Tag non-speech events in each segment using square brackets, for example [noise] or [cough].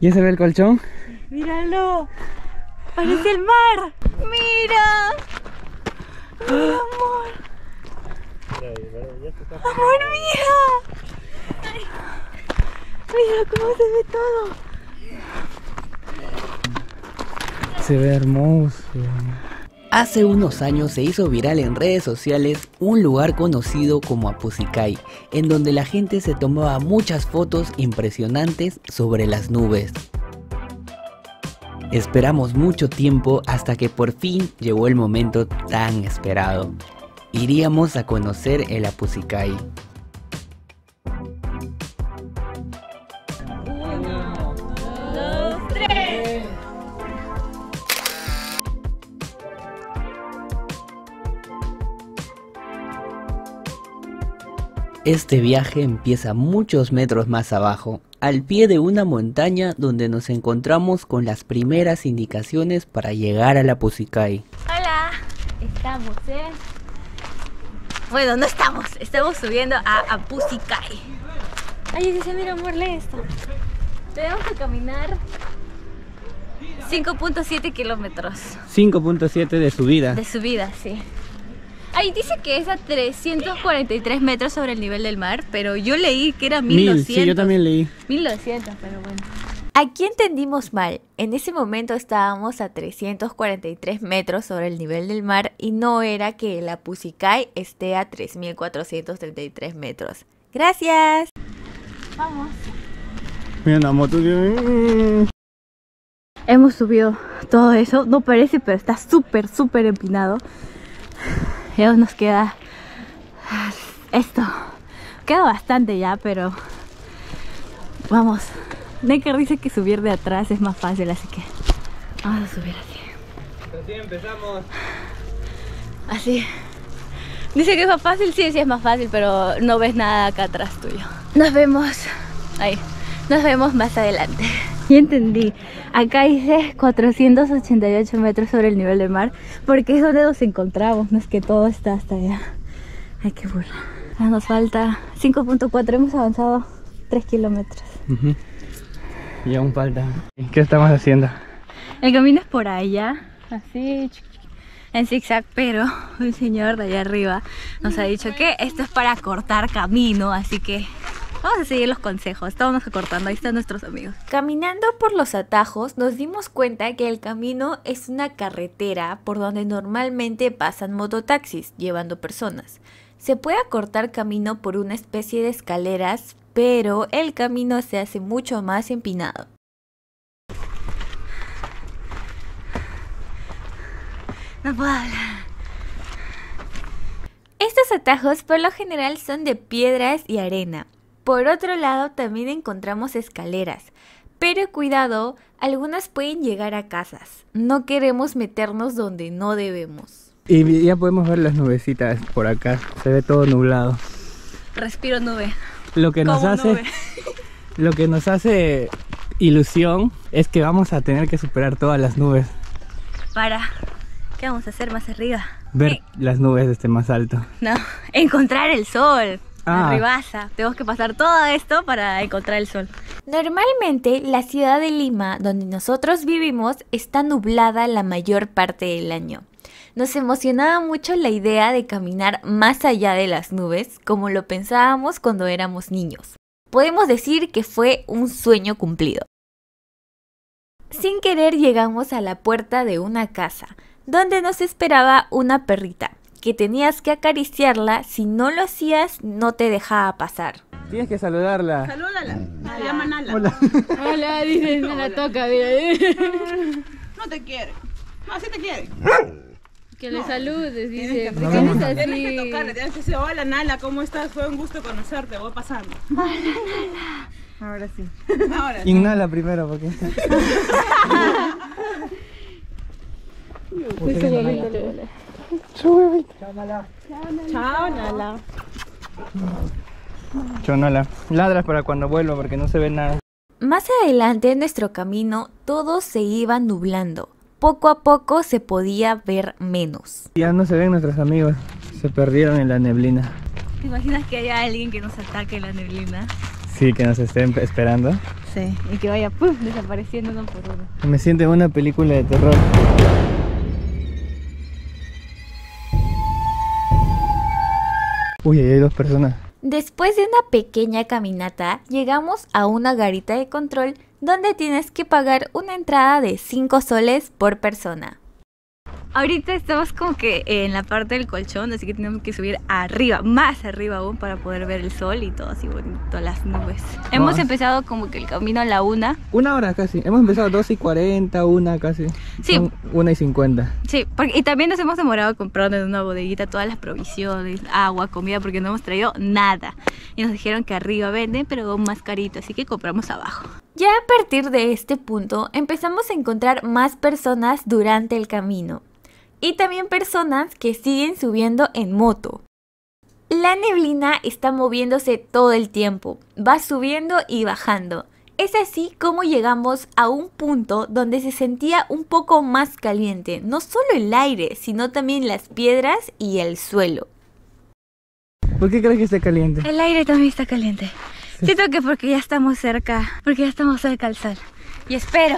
¿Ya se ve el colchón? ¡Míralo! ¡Parece el mar! ¡Mira! ¡Mira, amor! ¡Amor, mira! ¡Mira cómo se ve todo! Se ve hermoso. Hace unos años se hizo viral en redes sociales un lugar conocido como Apucicay, en donde la gente se tomaba muchas fotos impresionantes sobre las nubes. Esperamos mucho tiempo hasta que por fin llegó el momento tan esperado. Iríamos a conocer el Apucicay. Este viaje empieza muchos metros más abajo, al pie de una montaña donde nos encontramos con las primeras indicaciones para llegar a la Pusicay. Hola, estamos en... Bueno, no estamos, estamos subiendo a Apusicay. Ay, dice, mira amor, lee esto. Tenemos que caminar 5.7 kilómetros 5.7 de subida. de subida, sí. Ahí dice que es a 343 metros sobre el nivel del mar, pero yo leí que era 1200. Mil, sí, yo también leí. 1200, pero bueno. Aquí entendimos mal. En ese momento estábamos a 343 metros sobre el nivel del mar y no era que la Pusicay esté a 3433 metros. Gracias. Vamos. Mira una moto. Hemos subido todo eso. No parece, pero está súper, súper empinado. Ya nos queda esto. Queda bastante ya, pero vamos. Necker dice que subir de atrás es más fácil, así que vamos a subir así. Así empezamos. Así. Dice que es más fácil, sí, sí es más fácil, pero no ves nada acá atrás tuyo. Nos vemos ahí. Nos vemos más adelante. Ya [laughs] entendí. Acá dice 488 metros sobre el nivel del mar, porque es donde nos encontramos, no es que todo está hasta allá. Ay, qué burla. Ah, nos falta 5.4, hemos avanzado 3 kilómetros. Ujú. Y aún falta. ¿Qué estamos haciendo? El camino es por allá, así en zigzag, pero un señor de allá arriba nos ha dicho que esto es para cortar camino, así que vamos a seguir los consejos. Estamos acortando, ahí están nuestros amigos. Caminando por los atajos nos dimos cuenta que el camino es una carretera por donde normalmente pasan mototaxis llevando personas. Se puede acortar camino por una especie de escaleras, pero el camino se hace mucho más empinado. No puedo hablar. Estos atajos por lo general son de piedras y arena. Por otro lado también encontramos escaleras. Pero cuidado, algunas pueden llegar a casas. No queremos meternos donde no debemos. Y ya podemos ver las nubecitas por acá. Se ve todo nublado. Respiro nube. Lo que nos hace, nube. [laughs] lo que nos hace ilusión es que vamos a tener que superar todas las nubes. Para. ¿Qué vamos a hacer más arriba? Ver las nubes desde más alto. No, encontrar el sol. Ah. Arribaza. Tenemos que pasar todo esto para encontrar el sol. Normalmente la ciudad de Lima, donde nosotros vivimos, está nublada la mayor parte del año. Nos emocionaba mucho la idea de caminar más allá de las nubes, como lo pensábamos cuando éramos niños. Podemos decir que fue un sueño cumplido. Sin querer llegamos a la puerta de una casa, donde nos esperaba una perrita, que tenías que acariciarla, si no lo hacías no te dejaba pasar. Tienes que saludarla. Salúdala. Se llama Nala. Hola. [laughs] Hola, dice, me la toca, [laughs] No te quiere. No, sí te quiere. Que le saludes, dice. ¿por qué no es Tienes que tocarle, tienes que decir, hola Nala, ¿cómo estás? Fue un gusto conocerte, voy pasando. Ahora sí. Ahora sí. Inhala primero porque. [laughs] Chao, Nala. Chonala. Ladras para cuando vuelva porque no se ve nada. Más adelante en nuestro camino todo se iba nublando. Poco a poco se podía ver menos. Ya no se ven nuestros amigos. Se perdieron en la neblina. ¿Te imaginas que haya alguien que nos ataque en la neblina? Sí, que nos estén esperando. Sí, y que vaya ¡pum! desapareciendo uno por uno. Me siento en una película de terror. Uy, ahí hay dos personas. Después de una pequeña caminata, llegamos a una garita de control donde tienes que pagar una entrada de 5 soles por persona. Ahorita estamos como que en la parte del colchón, así que tenemos que subir arriba, más arriba aún para poder ver el sol y todo así bonito, las nubes. Hemos empezado como que el camino a la una. Una hora casi. Hemos empezado a 2 y 40, una casi. Sí. Son Una y 50. Sí, porque, y también nos hemos demorado comprando en una bodeguita todas las provisiones, agua, comida, porque no hemos traído nada. Y nos dijeron que arriba venden, pero más carito, así que compramos abajo. Ya a partir de este punto empezamos a encontrar más personas durante el camino y también personas que siguen subiendo en moto. La neblina está moviéndose todo el tiempo, va subiendo y bajando. Es así como llegamos a un punto donde se sentía un poco más caliente, no solo el aire, sino también las piedras y el suelo. ¿Por qué crees que está caliente? El aire también está caliente. Siento que porque ya estamos cerca, porque ya estamos cerca al sol. Y espero.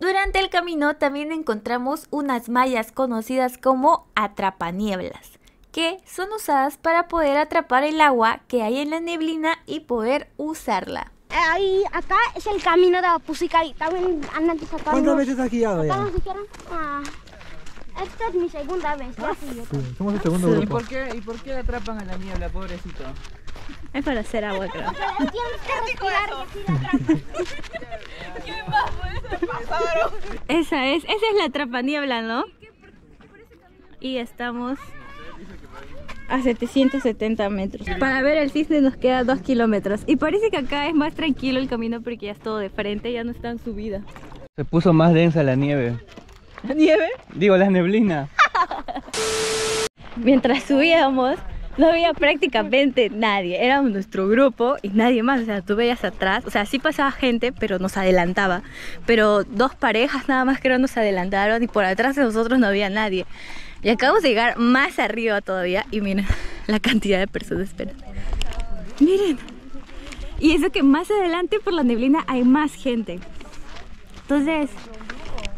Durante el camino también encontramos unas mallas conocidas como atrapanieblas, que son usadas para poder atrapar el agua que hay en la neblina y poder usarla. Ahí, acá es el camino de Pusicari. También andan sacando. ¿Cuántas veces has guiado ya? Ah, esta es mi segunda vez. Ya yo. Sí, somos el segundo ¿Y grupo. por, qué, ¿Y por qué atrapan a la niebla, pobrecito? Es para hacer agua, creo. Esa es, esa es la atrapaniebla, ¿no? Y estamos a 770 metros. Para ver el cisne nos queda 2 kilómetros. Y parece que acá es más tranquilo el camino porque ya es todo de frente, ya no está en subida. Se puso más densa la nieve. ¿La nieve? Digo, la neblina. [laughs] Mientras subíamos, no había prácticamente nadie. Éramos nuestro grupo y nadie más. O sea, tú veías atrás. O sea, sí pasaba gente, pero nos adelantaba. Pero dos parejas nada más creo nos adelantaron y por atrás de nosotros no había nadie. Y acabamos de llegar más arriba todavía y miren [laughs] la cantidad de personas esperando. Miren. Y eso que más adelante por la neblina hay más gente. Entonces,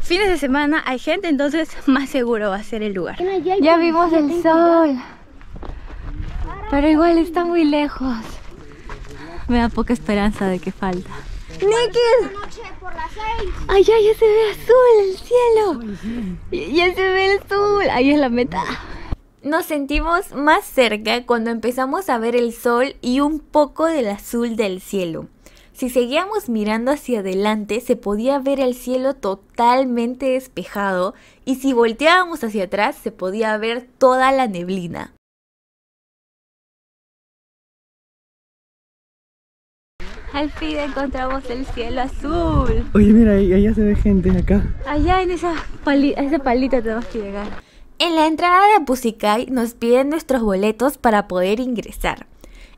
fines de semana hay gente, entonces más seguro va a ser el lugar. Ya vimos el sol. Pero igual está muy lejos. Me da poca esperanza de que falta. ¡Nikis! ¡Ay, ya, ya se ve azul el cielo! Y- Ya se ve el azul. Ahí es la meta. Nos sentimos más cerca cuando empezamos a ver el sol y un poco del azul del cielo. Si seguíamos mirando hacia adelante se podía ver el cielo totalmente despejado y si volteábamos hacia atrás se podía ver toda la neblina. Al fin encontramos el cielo azul. Oye, mira, ahí, allá se ve gente acá. Allá en esa pali- a ese palito tenemos que llegar. En la entrada de Apusikai nos piden nuestros boletos para poder ingresar.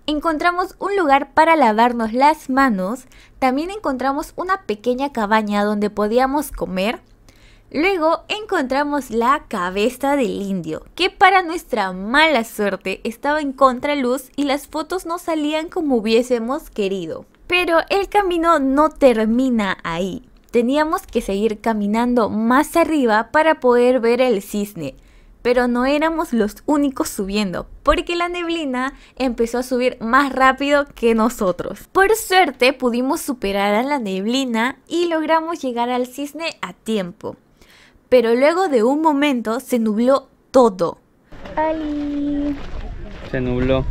Encontramos un lugar para lavarnos las manos. También encontramos una pequeña cabaña donde podíamos comer. Luego encontramos la cabeza del indio, que para nuestra mala suerte estaba en contraluz y las fotos no salían como hubiésemos querido. Pero el camino no termina ahí. Teníamos que seguir caminando más arriba para poder ver el cisne. Pero no éramos los únicos subiendo, porque la neblina empezó a subir más rápido que nosotros. Por suerte pudimos superar a la neblina y logramos llegar al cisne a tiempo. Pero luego de un momento se nubló todo. Ali. Se nubló.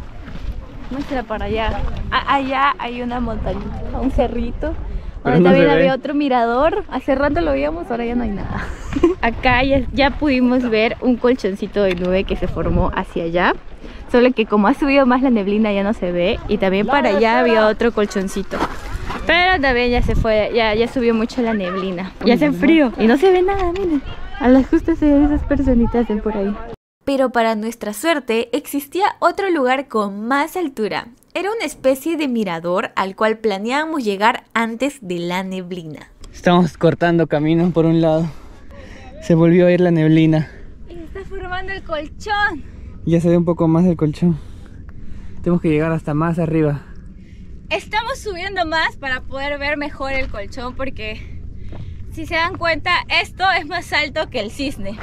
Muestra para allá. A- allá hay una montañita, un cerrito. Donde no también había otro mirador. Hace rato lo veíamos, ahora ya no hay nada. [laughs] Acá ya, ya pudimos ver un colchoncito de nube que se formó hacia allá. Solo que como ha subido más la neblina ya no se ve. Y también para allá había otro colchoncito. Pero también ya se fue, ya, ya subió mucho la neblina. Ya hace frío y no se ve nada, miren. A las justas se ven esas personitas de por ahí. Pero para nuestra suerte existía otro lugar con más altura. Era una especie de mirador al cual planeábamos llegar antes de la neblina. Estamos cortando caminos por un lado. Se volvió a ir la neblina. Y se está formando el colchón. Ya se ve un poco más del colchón. Tenemos que llegar hasta más arriba. Estamos subiendo más para poder ver mejor el colchón porque si se dan cuenta esto es más alto que el cisne.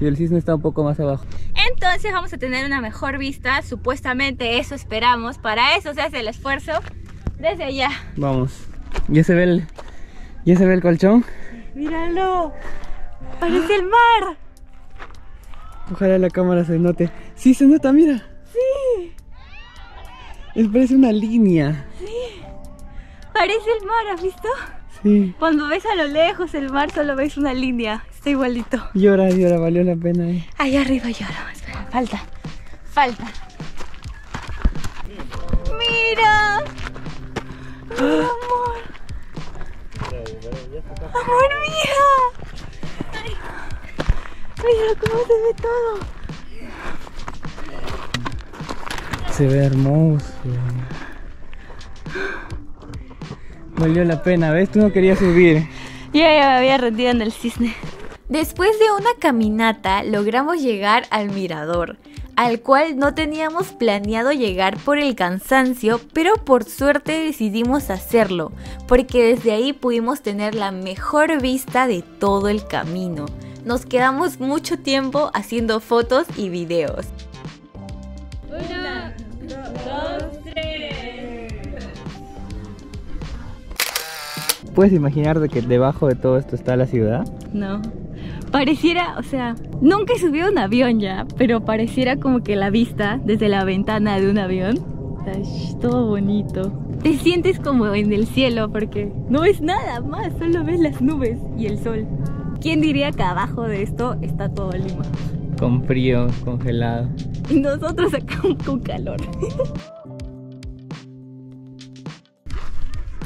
Sí, el cisne está un poco más abajo. Entonces vamos a tener una mejor vista, supuestamente eso esperamos, para eso se hace el esfuerzo desde allá. Vamos. ¿Ya se ve el, ya se ve el colchón? Míralo, parece el mar. Ojalá la cámara se note. Sí, se nota, mira. Sí. Es, parece una línea. Sí. Parece el mar, ¿has visto? Sí. Cuando ves a lo lejos el mar solo ves una línea. Está igualito. Llora, llora, valió la pena. Eh. Ahí arriba llora. Espera, falta. Falta. Mira. amor. Amor, mira. Mira cómo se ve todo. Se ve hermoso. Valió la pena, ¿ves? Tú no querías subir. Yo ya me había rendido en el cisne. Después de una caminata logramos llegar al mirador, al cual no teníamos planeado llegar por el cansancio, pero por suerte decidimos hacerlo, porque desde ahí pudimos tener la mejor vista de todo el camino. Nos quedamos mucho tiempo haciendo fotos y videos. Una, dos, tres. ¿Puedes imaginar de que debajo de todo esto está la ciudad? No. Pareciera, o sea, nunca he subido a un avión ya, pero pareciera como que la vista desde la ventana de un avión. Está todo bonito. Te sientes como en el cielo porque no ves nada más, solo ves las nubes y el sol. ¿Quién diría que abajo de esto está todo Lima? Con frío, congelado. Y nosotros acá [laughs] con calor.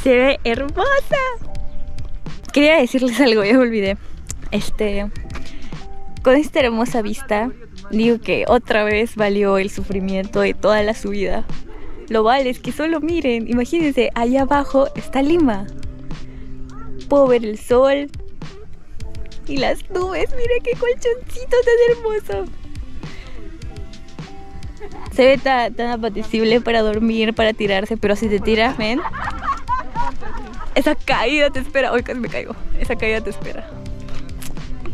Se ve hermosa. Quería decirles algo, ya me olvidé. Este, con esta hermosa vista, digo que otra vez valió el sufrimiento de toda la subida. Lo vale es que solo miren, imagínense, allá abajo está Lima. Puedo ver el sol y las nubes, miren qué colchoncito tan hermoso. Se ve tan, tan apetecible para dormir, para tirarse, pero si te tiras, ven, esa caída te espera. Hoy casi me caigo. Esa caída te espera.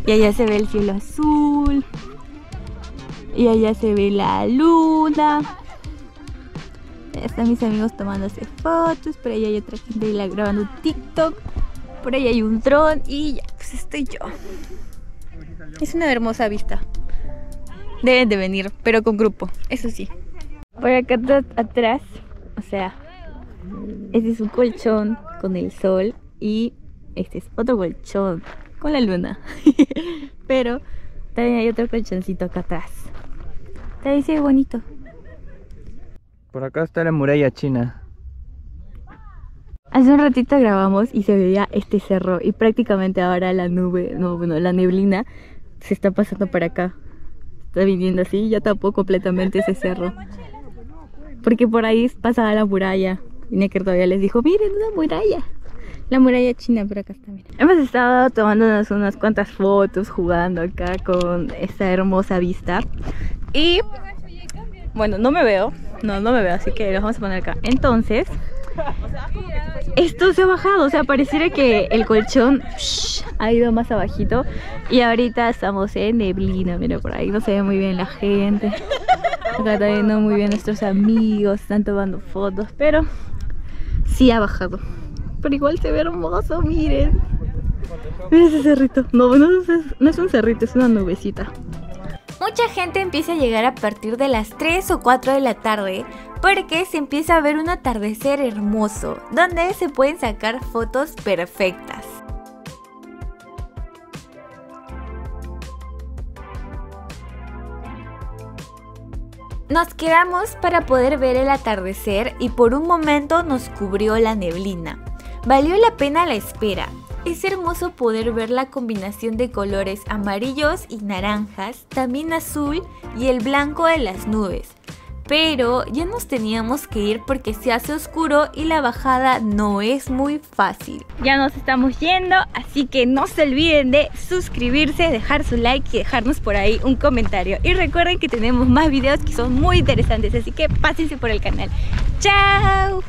Y allá se ve el cielo azul. Y allá se ve la luna. Están mis amigos tomándose fotos. Por ahí hay otra gente grabando TikTok. Por ahí hay un dron. Y ya, pues estoy yo. Es una hermosa vista. Deben de venir, pero con grupo. Eso sí. Por acá atrás, o sea, este es un colchón con el sol y este es otro colchón con la luna. [laughs] Pero también hay otro colchoncito acá atrás. Te dice bonito. Por acá está la muralla china. Hace un ratito grabamos y se veía este cerro y prácticamente ahora la nube, no, bueno, la neblina se está pasando para acá. Está viniendo así, ya tapó completamente ese cerro. Porque por ahí pasaba la muralla. Y Necker todavía les dijo, miren una muralla. La muralla china, pero acá está, miren. Hemos estado tomándonos unas cuantas fotos, jugando acá con esta hermosa vista. Y, bueno, no me veo. No, no me veo, así que lo vamos a poner acá. Entonces, esto se ha bajado, o sea, pareciera que el colchón ha ido más abajito y ahorita estamos en neblina, mira por ahí, no se ve muy bien la gente. Acá también no muy bien nuestros amigos, están tomando fotos, pero sí ha bajado. Pero igual se ve hermoso, miren. Miren ese cerrito. No, no, no es un cerrito, es una nubecita. Mucha gente empieza a llegar a partir de las 3 o 4 de la tarde porque se empieza a ver un atardecer hermoso, donde se pueden sacar fotos perfectas. Nos quedamos para poder ver el atardecer y por un momento nos cubrió la neblina. Valió la pena la espera. Es hermoso poder ver la combinación de colores amarillos y naranjas, también azul y el blanco de las nubes pero ya nos teníamos que ir porque se hace oscuro y la bajada no es muy fácil. Ya nos estamos yendo, así que no se olviden de suscribirse, dejar su like y dejarnos por ahí un comentario. Y recuerden que tenemos más videos que son muy interesantes, así que pásense por el canal. ¡Chao!